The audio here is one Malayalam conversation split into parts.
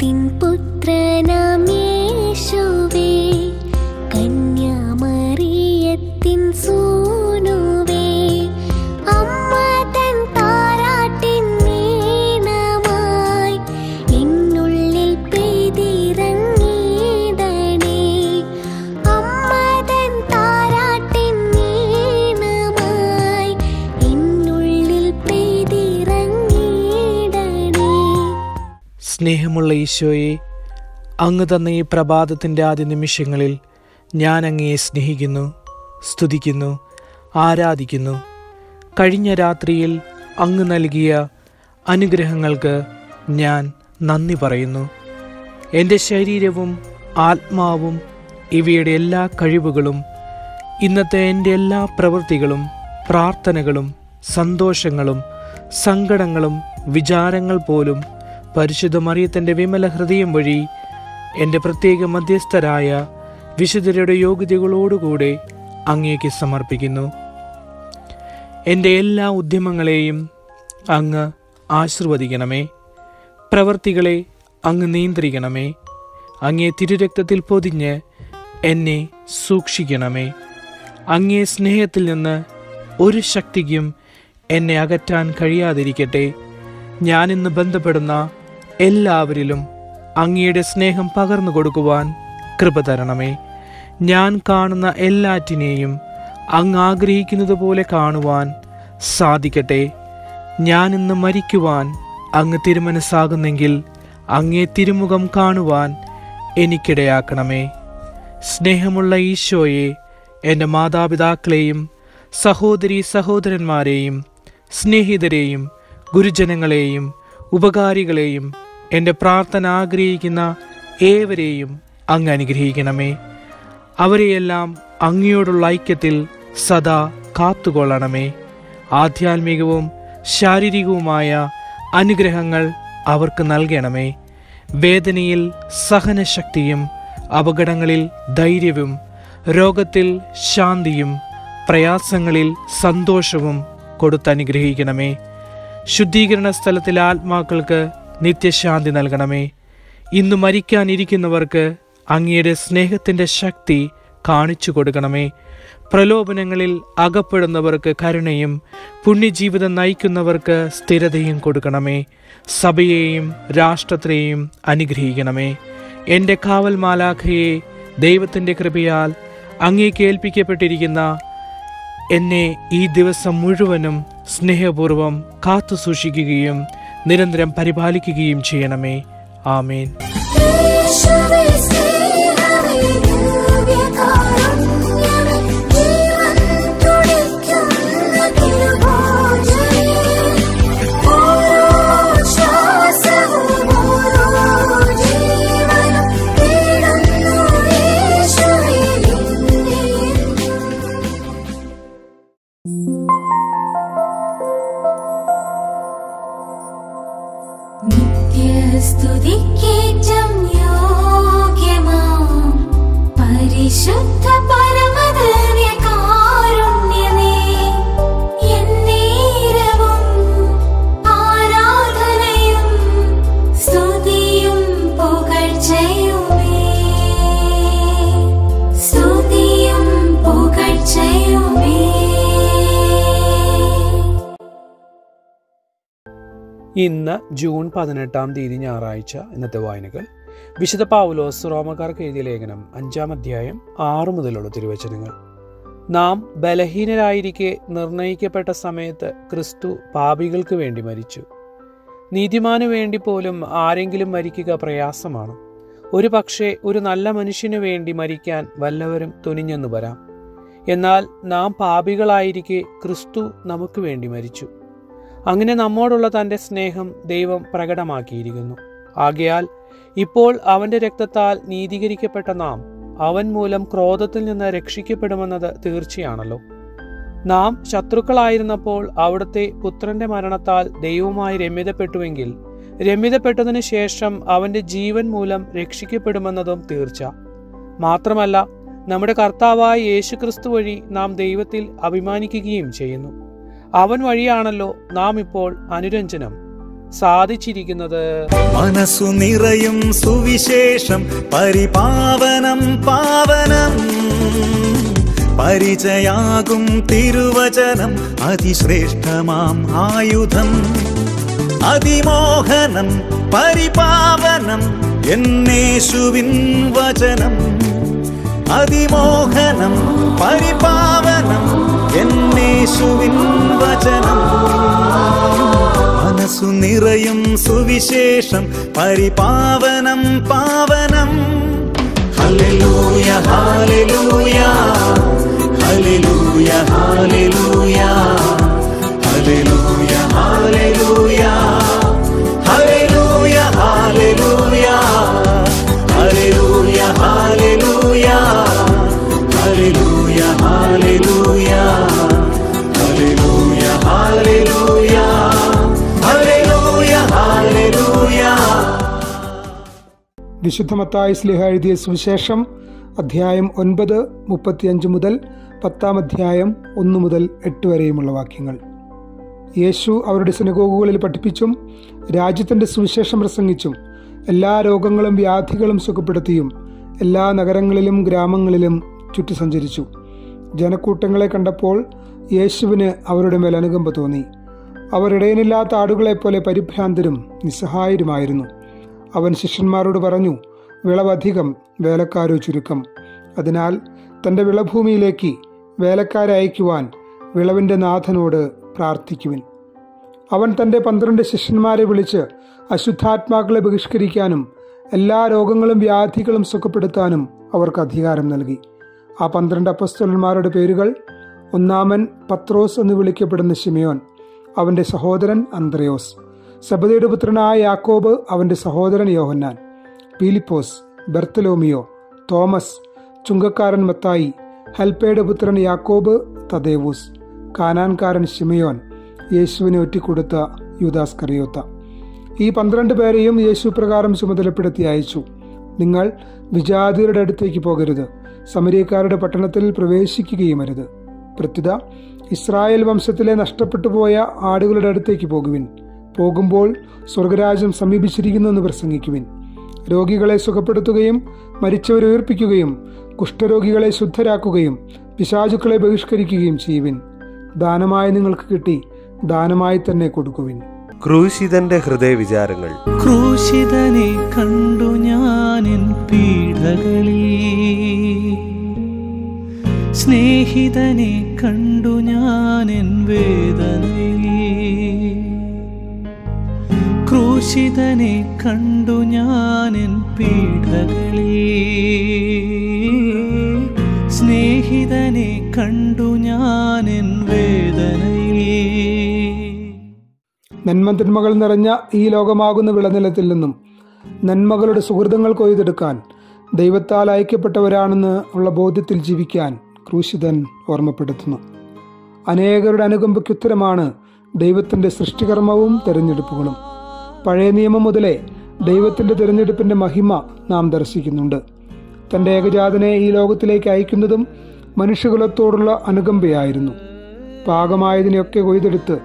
ति पुत्र मेषु वि സ്നേഹമുള്ള ഈശോയെ അങ്ങ് തന്ന ഈ പ്രഭാതത്തിന്റെ ആദ്യ നിമിഷങ്ങളിൽ ഞാൻ അങ്ങയെ സ്നേഹിക്കുന്നു സ്തുതിക്കുന്നു ആരാധിക്കുന്നു. കഴിഞ്ഞ രാത്രിയിൽ അങ്ങ് നൽകിയ അനുഗ്രഹങ്ങൾക്ക് ഞാൻ നന്ദി പറയുന്നു. എന്റെ ശരീരവും ആത്മാവും ഇവയുടെ എല്ലാ കഴിവുകളും ഇന്നത്തെ എന്റെ എല്ലാ പ്രവൃത്തികളും പ്രാർത്ഥനകളും സന്തോഷങ്ങളും സങ്കടങ്ങളും വിചാരങ്ങൾ പോലും പരിശുദ്ധ മറിയത്തിന്റെ വിമല ഹൃദയം വഴി എന്റെ പ്രത്യേക മധ്യസ്ഥരായ വിശുദ്ധരുടെ യോഗ്യതകളോടുകൂടെ അങ്ങേക്ക് സമർപ്പിക്കുന്നു. എന്റെ എല്ലാ ഉദ്യമങ്ങളെയും അങ്ങ് ആശീർവദിക്കണമേ. പ്രവർത്തികളെ അങ്ങ് നിയന്ത്രിക്കണമേ. അങ്ങേ തിരുരക്തത്തിൽ പൊതിഞ്ഞ് എന്നെ സൂക്ഷിക്കണമേ. അങ്ങേ സ്നേഹത്തിൽ നിന്ന് ഒരു ശക്തിക്കും എന്നെ അകറ്റാൻ കഴിയാതിരിക്കട്ടെ. ഞാനിന്ന് ബന്ധപ്പെടുന്ന എല്ലാവരിലും അങ്ങയുടെ സ്നേഹം പകർന്നു കൊടുക്കുവാൻ കൃപ തരണമേ. ഞാൻ കാണുന്ന എല്ലാറ്റിനെയും അങ്ങ് ആഗ്രഹിക്കുന്നത് പോലെ കാണുവാൻ സാധിക്കട്ടെ. ഞാൻ ഇന്ന് മരിക്കുവാൻ അങ്ങ് തിരുമനസ്സാകുന്നെങ്കിൽ അങ്ങേ തിരുമുഖം കാണുവാൻ എനിക്കിടയാക്കണമേ. സ്നേഹമുള്ള ഈശോയെ എന്റെ മാതാപിതാക്കളെയും സഹോദരി സഹോദരന്മാരെയും സ്നേഹിതരെയും ഗുരുജനങ്ങളെയും ഉപകാരികളെയും എന്റെ പ്രാർത്ഥന ആഗ്രഹിക്കുന്ന ഏവരെയും അങ്ങ് അനുഗ്രഹിക്കണമേ. അവരെയെല്ലാം അങ്ങയോടുള്ള ഐക്യത്തിൽ സദാ കാത്തുകൊള്ളണമേ. ആധ്യാത്മികവും ശാരീരികവുമായ അനുഗ്രഹങ്ങൾ അവർക്ക് നൽകണമേ. വേദനയിൽ സഹനശക്തിയും അപകടങ്ങളിൽ ധൈര്യവും രോഗത്തിൽ ശാന്തിയും പ്രയാസങ്ങളിൽ സന്തോഷവും കൊടുത്തനുഗ്രഹിക്കണമേ. ശുദ്ധീകരണ സ്ഥലത്തിലെ ആത്മാക്കൾക്ക് നിത്യശാന്തി നൽകണമേ. ഇന്ന് മരിക്കാനിരിക്കുന്നവർക്ക് അങ്ങയുടെ സ്നേഹത്തിന്റെ ശക്തി കാണിച്ചു കൊടുക്കണമേ. പ്രലോഭനങ്ങളിൽ അകപ്പെടുന്നവർക്ക് കരുണയും പുണ്യജീവിതം നയിക്കുന്നവർക്ക് സ്ഥിരതയും കൊടുക്കണമേ. സഭയെയും രാഷ്ട്രത്തെയും അനുഗ്രഹിക്കണമേ. എന്റെ കാവൽ മാലാഖയെ ദൈവത്തിന്റെ കൃപയാൽ അങ്ങേക്ക് ഏൽപ്പിക്കപ്പെട്ടിരിക്കുന്ന എന്നെ ഈ ദിവസം മുഴുവനും സ്നേഹപൂർവം കാത്തു സൂക്ഷിക്കുകയും നിരന്തരം പരിപാലിക്കുകയും ചെയ്യണമേ. ആമേൻ. ഇന്ന് ജൂൺ പതിനെട്ടാം തീയതി ഞായറാഴ്ച. ഇന്നത്തെ വായനകൾ. വിശുദ്ധ പൗലോസ് റോമക്കാർക്ക് എഴുതിയ ലേഖനം അഞ്ചാം അധ്യായം ആറ് മുതലുള്ള തിരുവചനങ്ങൾ. നാം ബലഹീനരായിരിക്കെ നിർണയിക്കപ്പെട്ട സമയത്ത് ക്രിസ്തു പാപികൾക്ക് വേണ്ടി മരിച്ചു. നീതിമാനു വേണ്ടി പോലും ആരെങ്കിലും മരിക്കുക പ്രയാസമാണ്. ഒരു പക്ഷേ ഒരു നല്ല മനുഷ്യനു വേണ്ടി മരിക്കാൻ വല്ലവരും തുനിഞ്ഞെന്നു വരാം. എന്നാൽ നാം പാപികളായിരിക്കെ ക്രിസ്തു നമുക്ക് വേണ്ടി മരിച്ചു. അങ്ങനെ നമ്മോടുള്ള തന്റെ സ്നേഹം ദൈവം പ്രകടമാക്കിയിരിക്കുന്നു. ആകയാൽ ഇപ്പോൾ അവന്റെ രക്തത്താൽ നീതീകരിക്കപ്പെട്ട നാം അവൻ മൂലം ക്രോധത്തിൽ നിന്ന് രക്ഷിക്കപ്പെടുമെന്നത് തീർച്ചയാണല്ലോ. നാം ശത്രുക്കളായിരുന്നപ്പോൾ അവിടുത്തെ പുത്രന്റെ മരണത്താൽ ദൈവമായി രമ്യതപ്പെട്ടുവെങ്കിൽ രമ്യതപ്പെട്ടതിനു ശേഷം അവന്റെ ജീവൻ മൂലം രക്ഷിക്കപ്പെടുമെന്നതും തീർച്ച. മാത്രമല്ല നമ്മുടെ കർത്താവായ യേശുക്രിസ്തു വഴി നാം ദൈവത്തിൽ അഭിമാനിക്കുകയും ചെയ്യുന്നു. അവൻ വഴിയാണല്ലോ നാം ഇപ്പോൾ അനുരഞ്ജനം സാധിച്ചിരിക്കുന്നത്. മനസ്സു നിറയും സുവിശേഷം പരിപാവനം പാവനം. പരിചയാകും തിരുവചനം അതിശ്രേഷ്ഠമാം ആയുധം. അതിമോഹനം പരിപാവനം എന്നേശുവിൻ വചനം. അതിമോഹനം പരിപാവനം എന്നേശുവിൻ വചനം. മനസ്സു നിറയും സുവിശേഷം പരിപാവനം പാവനം. Hallelujah hallelujah hallelujah hallelujah. Hallelujah hallelujah. വിശുദ്ധ മത്തായി സ്ലിഹ എഴുതിയ സുവിശേഷം അധ്യായം ഒൻപത് മുപ്പത്തിയഞ്ച് മുതൽ പത്താം അധ്യായം ഒന്ന് മുതൽ എട്ട് വരെയുമുള്ള വാക്യങ്ങൾ. യേശു അവരുടെ സിനഗോഗുകളിൽ പഠിപ്പിച്ചും രാജ്യത്തിന്റെ സുവിശേഷം പ്രസംഗിച്ചും എല്ലാ രോഗങ്ങളും വ്യാധികളും സുഖപ്പെടുത്തിയും എല്ലാ നഗരങ്ങളിലും ഗ്രാമങ്ങളിലും ചുറ്റി സഞ്ചരിച്ചു ജനക്കൂട്ടങ്ങളെ കണ്ടപ്പോൾ യേശുവിന് അവരുടെ മേൽ അനുകമ്പ തോന്നി. അവർ ഇടയനില്ലാത്ത ആടുകളെപ്പോലെ പരിഭ്രാന്തരും നിസ്സഹായരുമായിരുന്നു. അവൻ ശിഷ്യന്മാരോട് പറഞ്ഞു വിളവധികം വേലക്കാരോ ചുരുക്കം. അതിനാൽ തന്റെ വിളഭൂമിയിലേക്ക് വേലക്കാരെ അയക്കുവാൻ വിളവിന്റെ നാഥനോട് പ്രാർത്ഥിക്കുവിൻ. അവൻ തന്റെ പന്ത്രണ്ട് ശിഷ്യന്മാരെ വിളിച്ച് അശുദ്ധാത്മാക്കളെ ബഹിഷ്കരിക്കാനും എല്ലാ രോഗങ്ങളും വ്യാധികളും സുഖപ്പെടുത്താനും അവർക്ക് അധികാരം നൽകി. ആ പന്ത്രണ്ട് അപ്പസ്തുലന്മാരുടെ പേരുകൾ ഒന്നാമൻ പത്രോസ് എന്ന് വിളിക്കപ്പെടുന്ന ഷിമയോൻ അവന്റെ സഹോദരൻ അന്ത്രയോസ്. സബദയുടെ പുത്രനായ യാക്കോബ് അവന്റെ സഹോദരൻ യോഹന്നാൻ പീലിപ്പോസ് ബർത്തലോമിയോ തോമസ് ചുങ്കക്കാരൻ മത്തായി ഹൽപ്പയുടെ പുത്രൻ യാക്കോബ് തദേവൂസ് കാനാൻകാരൻ ഷിമയോൻ യേശുവിനെ ഒറ്റിക്കൊടുത്ത യുദാസ് കറിയോത്ത. ഈ പന്ത്രണ്ട് പേരെയും യേശു പ്രകാരം ചുമതലപ്പെടുത്തി അയച്ചു. നിങ്ങൾ വിജാതിയരുടെ അടുത്തേക്ക് പോകരുത്. സമരീക്കാരുടെ പട്ടണത്തിൽ പ്രവേശിക്കുകയും അരുത്. പ്രത്യുത ഇസ്രായേൽ വംശത്തിലെ നഷ്ടപ്പെട്ടു പോയ ആടുകളുടെ അടുത്തേക്ക് പോകുവിൻ. പോകുമ്പോൾ സ്വർഗരാജ്യം സമീപിച്ചിരിക്കുന്നുവെന്ന് പ്രസംഗിക്കുവിൻ. രോഗികളെ സുഖപ്പെടുത്തുകയും മരിച്ചവരെ ഉയർപ്പിക്കുകയും കുഷ്ഠരോഗികളെ ശുദ്ധരാക്കുകയും പിശാചുക്കളെ ബഹിഷ്കരിക്കുകയും ചെയ്യുവിൻ. ദാനമായി നിങ്ങൾക്ക് കിട്ടി ദാനമായി തന്നെ കൊടുക്കുവിൻ. ക്രൂശിതന്റെ ഹൃദയ വിചാരങ്ങൾ ക്രൂശിതനെ കണ്ടു ഞാനിൻ പീഡകളിൽ സ്നേഹിതനെ കണ്ടു ഞാനിൻ വേദനയിൽ. ക്രൂശിതനെ കണ്ടു ഞാനൻ പീഡകളിൽ സ്നേഹിതനെ കണ്ടു ഞാനൻ വേദനയിൽ. നന്മതിന്മകൾ നിറഞ്ഞ ഈ ലോകമാകുന്ന വിളനിലത്തിൽ നിന്നും നന്മകളുടെ സുഹൃതങ്ങൾ കൊയ്തെടുക്കാൻ ദൈവത്താൽ അയക്കപ്പെട്ടവരാണെന്ന് ഉള്ള ബോധ്യത്തിൽ ജീവിക്കാൻ ക്രൂശിതൻ ഓർമ്മപ്പെടുത്തുന്നു. അനേകരുടെ അനുകമ്പയ്ക്കുത്തരമാണ് ദൈവത്തിന്റെ സൃഷ്ടികർമ്മവും തിരഞ്ഞെടുപ്പുകളും. പഴയ നിയമം മുതലേ ദൈവത്തിന്റെ തിരഞ്ഞെടുപ്പിന്റെ മഹിമ നാം ദർശിക്കുന്നുണ്ട്. തന്റെ ഏകജാതനെ ഈ ലോകത്തിലേക്ക് അയക്കുന്നതും മനുഷ്യകുലത്തോടുള്ള അനുകമ്പയായിരുന്നു. പാകമായതിനെയൊക്കെ കൊയ്തെടുത്ത്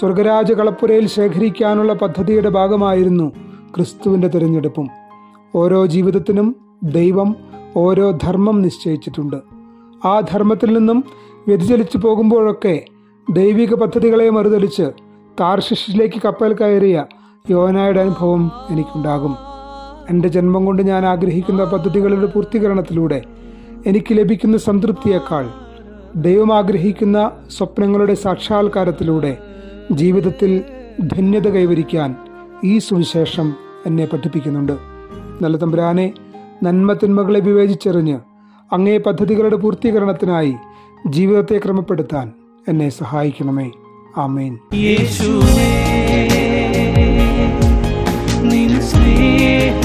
സ്വർഗരാജ കളപ്പുരയിൽ ശേഖരിക്കാനുള്ള പദ്ധതിയുടെ ഭാഗമായിരുന്നു ക്രിസ്തുവിന്റെ തിരഞ്ഞെടുപ്പും. ഓരോ ജീവിതത്തിനും ദൈവം ഓരോ ധർമ്മം നിശ്ചയിച്ചിട്ടുണ്ട്. ആ ധർമ്മത്തിൽ നിന്നും വ്യതിചലിച്ചു പോകുമ്പോഴൊക്കെ ദൈവിക പദ്ധതികളെ മറുതലിച്ച് താർശിഷിലേക്ക് കപ്പൽ കയറിയ യോനായുടെ അനുഭവം എനിക്കുണ്ടാകും. എന്റെ ജന്മം കൊണ്ട് ഞാൻ ആഗ്രഹിക്കുന്ന പദ്ധതികളുടെ പൂർത്തീകരണത്തിലൂടെ എനിക്ക് ലഭിക്കുന്ന സംതൃപ്തിയേക്കാൾ ദൈവം ആഗ്രഹിക്കുന്ന സ്വപ്നങ്ങളുടെ സാക്ഷാത്കാരത്തിലൂടെ ജീവിതത്തിൽ ധന്യത കൈവരിക്കാൻ ഈ സുവിശേഷം എന്നെ പഠിപ്പിക്കുന്നുണ്ട്. നല്ല തമ്പുരാനെ നന്മ തിന്മകളെ വിവേചിച്ചെറിഞ്ഞ് അങ്ങേ പദ്ധതികളുടെ പൂർത്തീകരണത്തിനായി ജീവിതത്തെ ക്രമപ്പെടുത്താൻ എന്നെ സഹായിക്കണമേ. ആമേൻ. me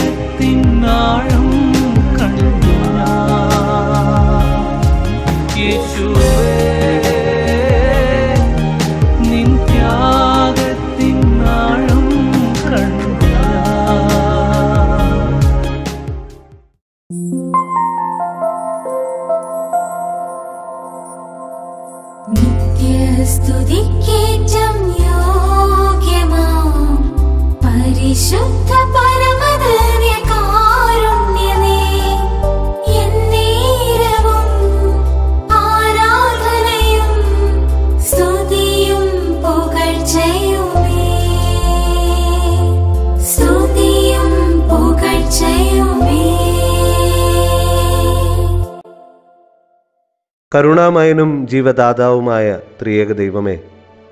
കരുണാമയനും ജീവദാതാവുമായ ത്രിയേക ദൈവമേ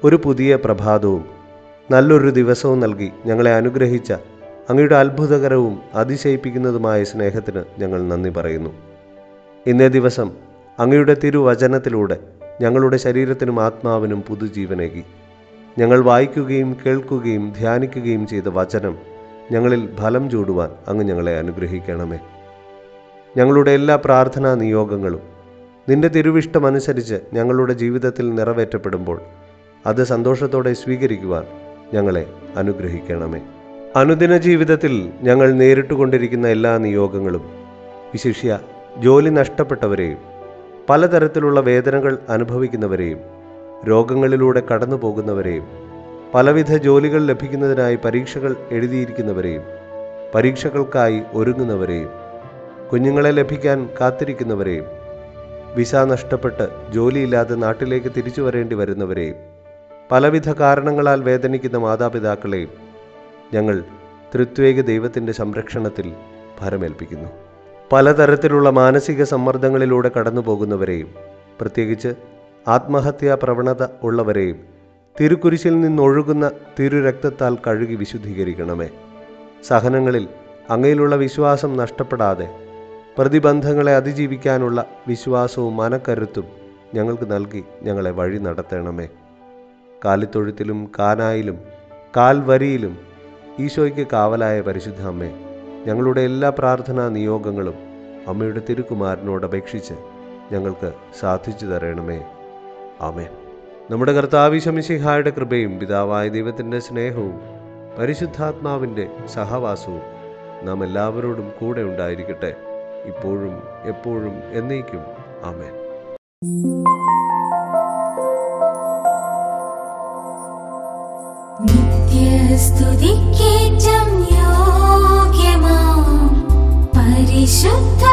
ഒരു പുതിയ പ്രഭാതവും നല്ലൊരു ദിവസവും നൽകി ഞങ്ങളെ അനുഗ്രഹിച്ച അങ്ങയുടെ അത്ഭുതകരവും അതിശയിപ്പിക്കുന്നതുമായ സ്നേഹത്തിന് ഞങ്ങൾ നന്ദി പറയുന്നു. ഇന്നേ ദിവസം അങ്ങയുടെ തിരുവചനത്തിലൂടെ ഞങ്ങളുടെ ശരീരത്തിനും ആത്മാവിനും പുതുജീവനേകി. ഞങ്ങൾ വായിക്കുകയും കേൾക്കുകയും ധ്യാനിക്കുകയും ചെയ്ത വചനം ഞങ്ങളിൽ ഫലം ചൂടുവാൻ അങ്ങ് ഞങ്ങളെ അനുഗ്രഹിക്കണമേ. ഞങ്ങളുടെ എല്ലാ പ്രാർത്ഥനാ നിയോഗങ്ങളും നിന്റെ തിരുവിഷ്ടമനുസരിച്ച് ഞങ്ങളുടെ ജീവിതത്തിൽ നിറവേറ്റപ്പെടുമ്പോൾ അത് സന്തോഷത്തോടെ സ്വീകരിക്കുവാൻ ഞങ്ങളെ അനുഗ്രഹിക്കണമേ. അനുദിന ജീവിതത്തിൽ ഞങ്ങൾ നേരിട്ടുകൊണ്ടിരിക്കുന്ന എല്ലാ നിയോഗങ്ങളും വിശിഷ്യ ജോലി നഷ്ടപ്പെട്ടവരെയും പലതരത്തിലുള്ള വേദനകൾ അനുഭവിക്കുന്നവരെയും രോഗങ്ങളിലൂടെ കടന്നു പോകുന്നവരെയും പലവിധ ജോലികൾ ലഭിക്കുന്നതിനായി പരീക്ഷകൾ എഴുതിയിരിക്കുന്നവരെയും പരീക്ഷകൾക്കായി ഒരുങ്ങുന്നവരെയും കുഞ്ഞുങ്ങളെ ലഭിക്കാൻ കാത്തിരിക്കുന്നവരെയും വിസ നഷ്ടപ്പെട്ട് ജോലിയില്ലാതെ നാട്ടിലേക്ക് തിരിച്ചു വരേണ്ടി വരുന്നവരെയും പലവിധ കാരണങ്ങളാൽ വേദനിക്കുന്ന മാതാപിതാക്കളെയും ഞങ്ങൾ തൃത്വേക ദൈവത്തിന്റെ സംരക്ഷണത്തിൽ ഭരമേൽപ്പിക്കുന്നു. പലതരത്തിലുള്ള മാനസിക സമ്മർദ്ദങ്ങളിലൂടെ കടന്നു പോകുന്നവരെയും പ്രത്യേകിച്ച് ആത്മഹത്യാ പ്രവണത ഉള്ളവരെയും തിരുക്കുരിശിൽ നിന്നൊഴുകുന്ന തിരുരക്തത്താൽ കഴുകി വിശുദ്ധീകരിക്കണമേ. സഹനങ്ങളിൽ അങ്ങയിലുള്ള വിശ്വാസം നഷ്ടപ്പെടാതെ പ്രതിബന്ധങ്ങളെ അതിജീവിക്കാനുള്ള വിശ്വാസവും മനക്കരുത്തും ഞങ്ങൾക്ക് നൽകി ഞങ്ങളെ വഴി നടത്തണമേ. കാലിത്തൊഴുത്തിലും കാനായിലും കാൽവരിയിലും ഈശോയ്ക്ക് കാവലായ പരിശുദ്ധ അമ്മേ ഞങ്ങളുടെ എല്ലാ പ്രാർത്ഥനാ നിയോഗങ്ങളും അമ്മയുടെ തിരുക്കുമാരനോട് അപേക്ഷിച്ച് ഞങ്ങൾക്ക് സാധിച്ചു തരണമേ. ആമേൻ. നമ്മുടെ കർത്താവിശമിശിഹായുടെ കൃപയും പിതാവായ ദൈവത്തിന്റെ സ്നേഹവും പരിശുദ്ധാത്മാവിന്റെ സഹവാസവും നാം എല്ലാവരോടും കൂടെ ഉണ്ടായിരിക്കട്ടെ. ഇപ്പോഴും എപ്പോഴും എന്നേക്കും. ആമേൻ. നിത്യസ്തുതിക്കേറ്റം യോഗ്യമാം. പരിശുദ്ധ